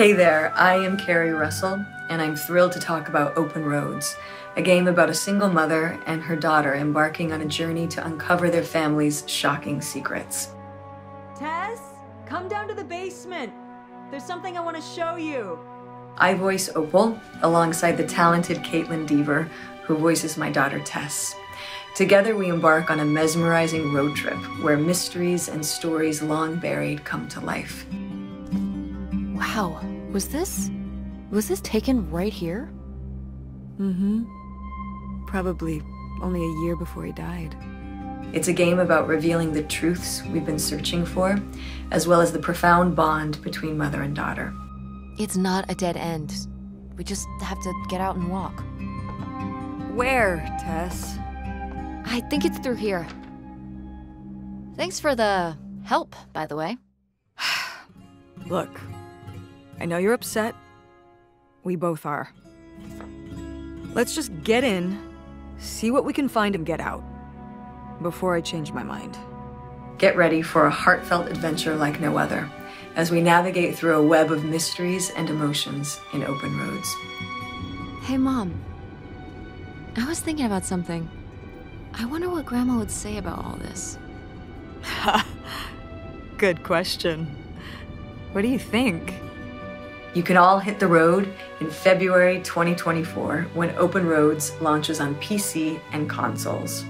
Hey there, I am Keri Russell, and I'm thrilled to talk about Open Roads, a game about a single mother and her daughter embarking on a journey to uncover their family's shocking secrets. Tess, come down to the basement. There's something I want to show you. I voice Opal alongside the talented Kaitlyn Dever, who voices my daughter Tess. Together, we embark on a mesmerizing road trip where mysteries and stories long buried come to life. Wow, was this. was this taken right here? Mm hmm. Probably only a year before he died. It's a game about revealing the truths we've been searching for, as well as the profound bond between mother and daughter. It's not a dead end. We just have to get out and walk. Where, Tess? I think it's through here. Thanks for the help, by the way. Look, I know you're upset. We both are. Let's just get in, see what we can find, and get out. Before I change my mind. Get ready for a heartfelt adventure like no other as we navigate through a web of mysteries and emotions in open roads. Hey, Mom. I was thinking about something. I wonder what Grandma would say about all this. Good question. What do you think? You can all hit the road in February 2024 when Open Roads launches on PC and consoles.